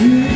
you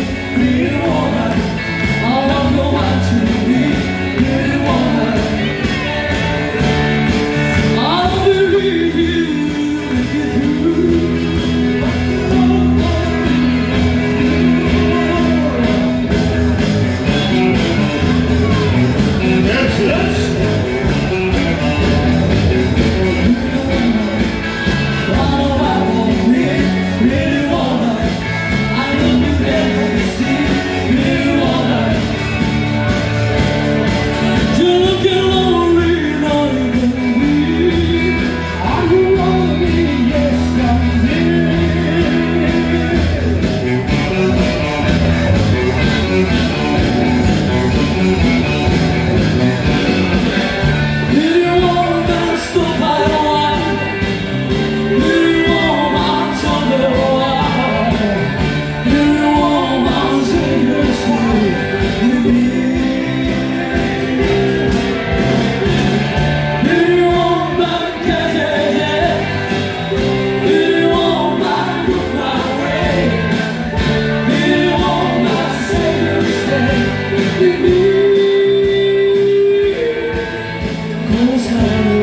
사랑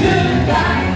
goodbye.